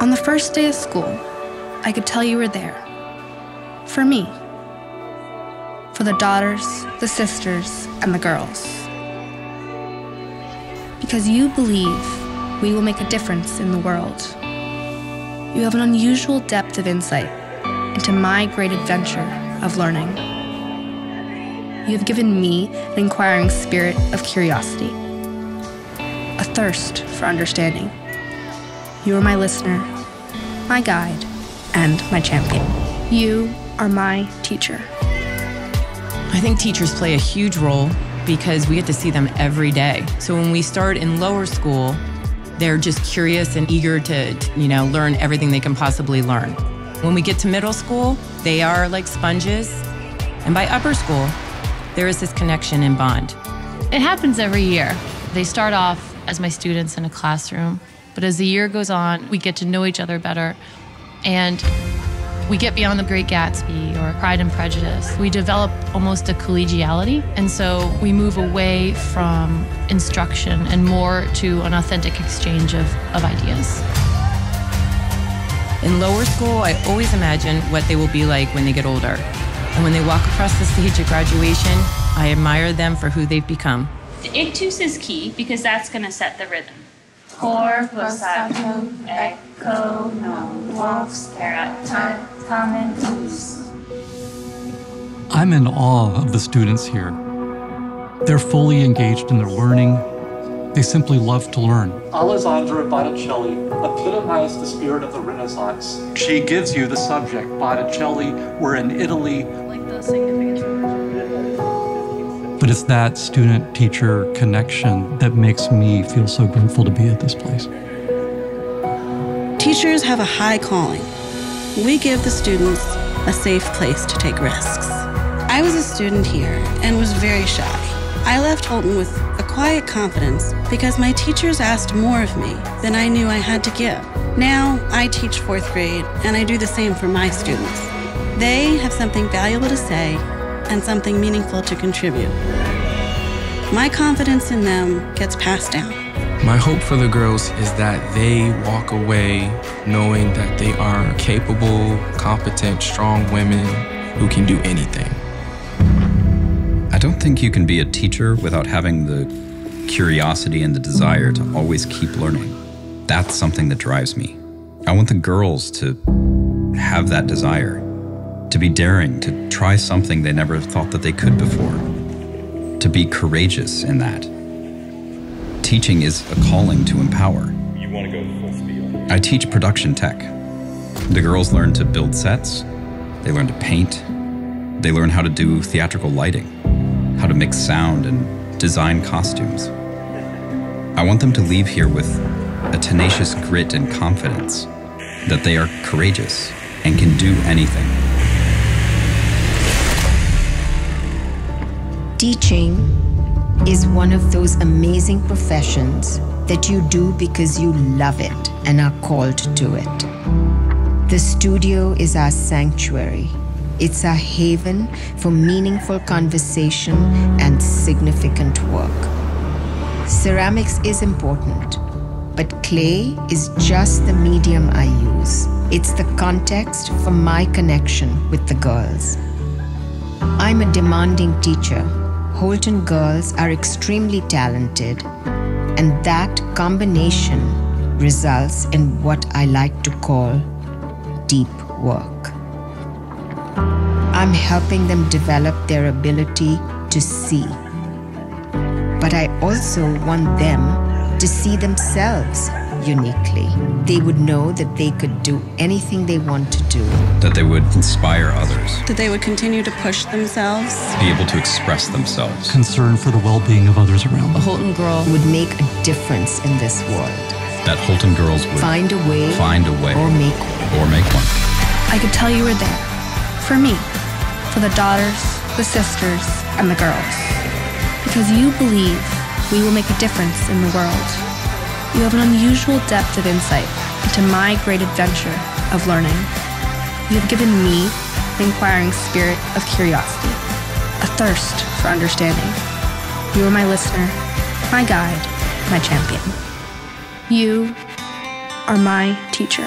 On the first day of school, I could tell you were there. For me. For the daughters, the sisters, and the girls. Because you believe we will make a difference in the world. You have an unusual depth of insight into my great adventure of learning. You have given me an inquiring spirit of curiosity, a thirst for understanding. You are my listener, my guide, and my champion. You are my teacher. I think teachers play a huge role because we get to see them every day. So when we start in lower school, they're just curious and eager to, you know, learn everything they can possibly learn. When we get to middle school, they are like sponges. And by upper school, there is this connection and bond. It happens every year. They start off as my students in a classroom, but as the year goes on, we get to know each other better. And we get beyond the Great Gatsby or Pride and Prejudice. We develop almost a collegiality. And so we move away from instruction and more to an authentic exchange of, of ideas. In lower school, I always imagine what they will be like when they get older. And when they walk across the stage at graduation, I admire them for who they've become. The ictus is key because that's going to set the rhythm. Non, I'm in awe of the students here. They're fully engaged in their learning. They simply love to learn. Alessandro Botticelli epitomized the spirit of the Renaissance. She gives you the subject, Botticelli. We're in Italy. Like the significance. But it's that student teacher connection that makes me feel so grateful to be at this place. Teachers have a high calling we give the students a safe place to take risks. I was a student here and was very shy. I left Holton with a quiet confidence because my teachers asked more of me than I knew I had to give. Now I teach fourth grade and I do the same for my students. They have something valuable to say and something meaningful to contribute. My confidence in them gets passed down. My hope for the girls is that they walk away knowing that they are capable, competent, strong women who can do anything. I don't think you can be a teacher without having the curiosity and the desire to always keep learning. That's something that drives me. I want the girls to have that desire, to be daring, to try something they never thought that they could before, to be courageous in that teaching is a calling to empower. You want to go full speed. I teach production tech. The girls learn to build sets, they learn to paint, they learn how to do theatrical lighting, how to mix sound and design costumes. I want them to leave here with a tenacious grit and confidence that they are courageous and can do anything. Teaching is one of those amazing professions that you do because you love it and are called to it. The studio is our sanctuary. It's a haven for meaningful conversation and significant work. Ceramics is important, but clay is just the medium I use. It's the context for my connection with the girls. I'm a demanding teacher Holton girls are extremely talented, and that combination results in what I like to call deep work. I'm helping them develop their ability to see. But I also want them to see themselves uniquely. They would know that they could do anything they want to do. That they would inspire others. That they would continue to push themselves. Be able to express themselves. Concern for the well being of others around them. A Holton girl would make a difference in this world. That Holton girls would find a way, find a way, or make one. Or make one. I could tell you were there. For me. For the daughters, the sisters, and the girls. Because you believe we will make a difference in the world. You have an unusual depth of insight into my great adventure of learning. You have given me an inquiring spirit of curiosity, a thirst for understanding. You are my listener, my guide, my champion. You are my teacher.